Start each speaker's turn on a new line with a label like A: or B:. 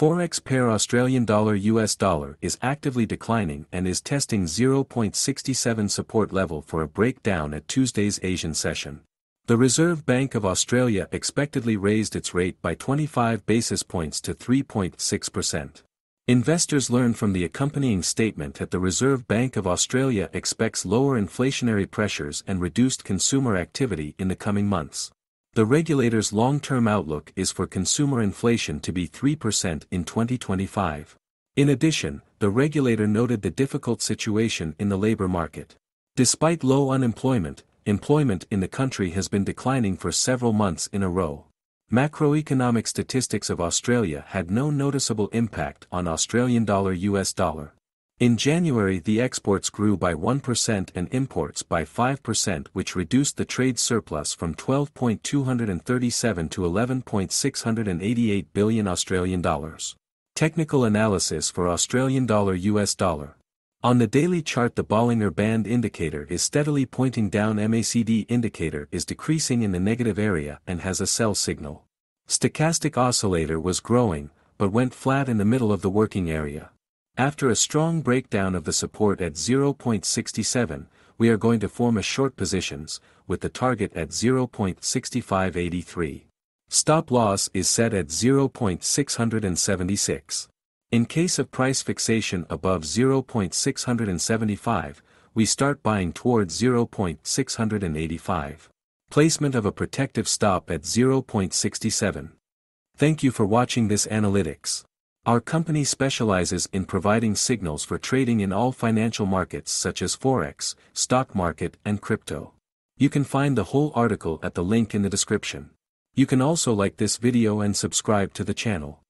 A: Forex pair Australian dollar US dollar is actively declining and is testing 0.67 support level for a breakdown at Tuesday's Asian session. The Reserve Bank of Australia expectedly raised its rate by 25 basis points to 3.6%. Investors learned from the accompanying statement that the Reserve Bank of Australia expects lower inflationary pressures and reduced consumer activity in the coming months. The regulator's long-term outlook is for consumer inflation to be 3% in 2025. In addition, the regulator noted the difficult situation in the labor market. Despite low unemployment, employment in the country has been declining for several months in a row. Macroeconomic statistics of Australia had no noticeable impact on Australian dollar US dollar. In January the exports grew by 1% and imports by 5% which reduced the trade surplus from 12.237 to 11.688 billion Australian dollars. Technical analysis for Australian dollar US dollar. On the daily chart the Bollinger Band indicator is steadily pointing down MACD indicator is decreasing in the negative area and has a sell signal. Stochastic oscillator was growing, but went flat in the middle of the working area. After a strong breakdown of the support at 0.67, we are going to form a short positions, with the target at 0.6583. Stop loss is set at 0.676. In case of price fixation above 0.675, we start buying towards 0.685. Placement of a protective stop at 0.67. Thank you for watching this analytics. Our company specializes in providing signals for trading in all financial markets such as Forex, stock market and crypto. You can find the whole article at the link in the description. You can also like this video and subscribe to the channel.